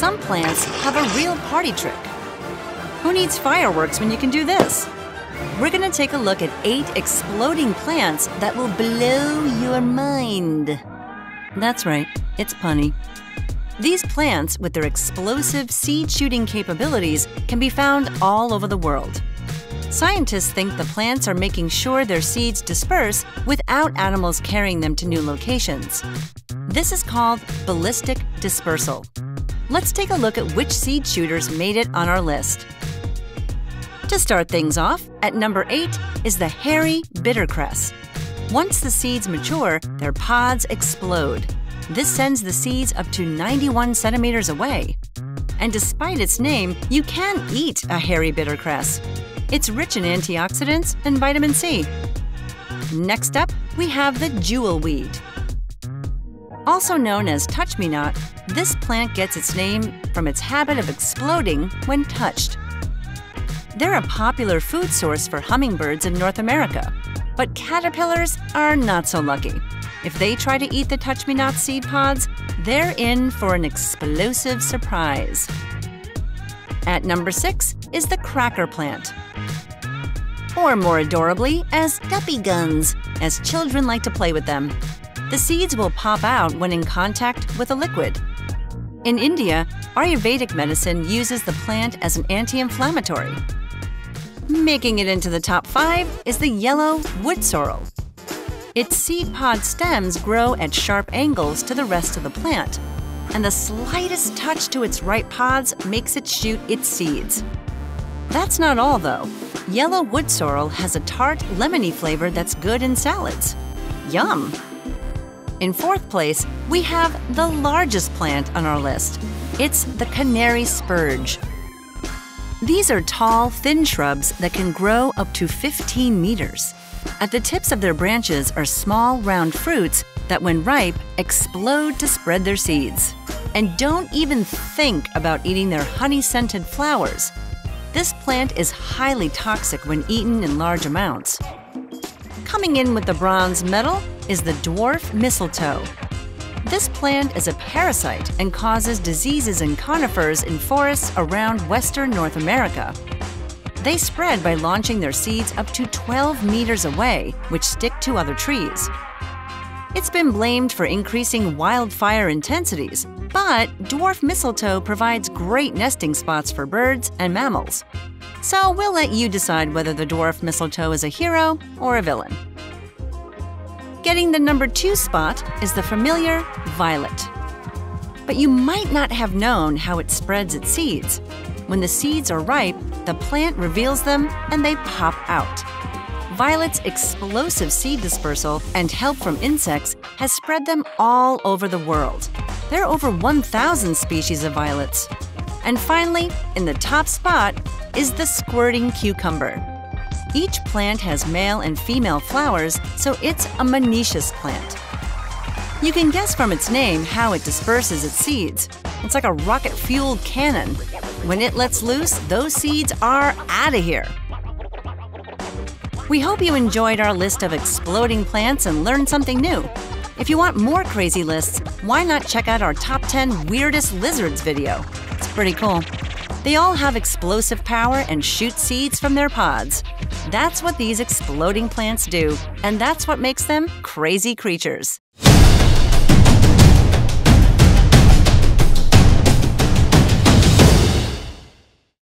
plants have a real party trick. Who needs fireworks when you can do this? We're going to take a look at eight exploding plants that will blow your mind. That's right, it's punny. These plants, with their explosive seed shooting capabilities, can be found all over the world. Scientists think the plants are making sure their seeds disperse without animals carrying them to new locations. This is called ballistic dispersal. Let's take a look at which seed shooters made it on our list. To start things off, at number 8 is the hairy bittercress. Once the seeds mature, their pods explode. This sends the seeds up to 91 centimeters away. And despite its name, you can eat a hairy bittercress. It's rich in antioxidants and vitamin C. Next up, we have the jewelweed. Also known as touch-me-not, this plant gets its name from its habit of exploding when touched. They're a popular food source for hummingbirds in North America, but caterpillars are not so lucky. If they try to eat the touch-me-not seed pods, they're in for an explosive surprise. At number 6 is the cracker plant. Or more adorably, as duppy guns, as children like to play with them. The seeds will pop out when in contact with a liquid. In India, Ayurvedic medicine uses the plant as an anti-inflammatory. Making it into the top five is the yellow wood sorrel. Its seed pod stems grow at sharp angles to the rest of the plant, and the slightest touch to its ripe pods makes it shoot its seeds. That's not all, though. Yellow wood sorrel has a tart, lemony flavor that's good in salads. Yum! In fourth place, we have the largest plant on our list. It's the canary spurge. These are tall, thin shrubs that can grow up to 15 meters. At the tips of their branches are small, round fruits that, when ripe, explode to spread their seeds. And don't even think about eating their honey scented flowers. This plant is highly toxic when eaten in large amounts. Coming in with the bronze medal is the dwarf mistletoe. This plant is a parasite and causes diseases in conifers in forests around western North America. They spread by launching their seeds up to 12 meters away, which stick to other trees. It's been blamed for increasing wildfire intensities, but dwarf mistletoe provides great nesting spots for birds and mammals. So we'll let you decide whether the dwarf mistletoe is a hero or a villain. Getting the number two spot is the familiar violet. But you might not have known how it spreads its seeds. When the seeds are ripe, the plant reveals them and they pop out. Violet's explosive seed dispersal and help from insects has spread them all over the world. There are over 1,000 species of violets. And finally, in the top spot is the squirting cucumber. Each plant has male and female flowers, so it's a monoecious plant. You can guess from its name how it disperses its seeds. It's like a rocket fueled cannon. When it lets loose, those seeds are out of here. We hope you enjoyed our list of exploding plants and learned something new. If you want more crazy lists, why not check out our top 10 weirdest lizards video? It's pretty cool. They all have explosive power and shoot seeds from their pods. That's what these exploding plants do, and that's what makes them crazy creatures.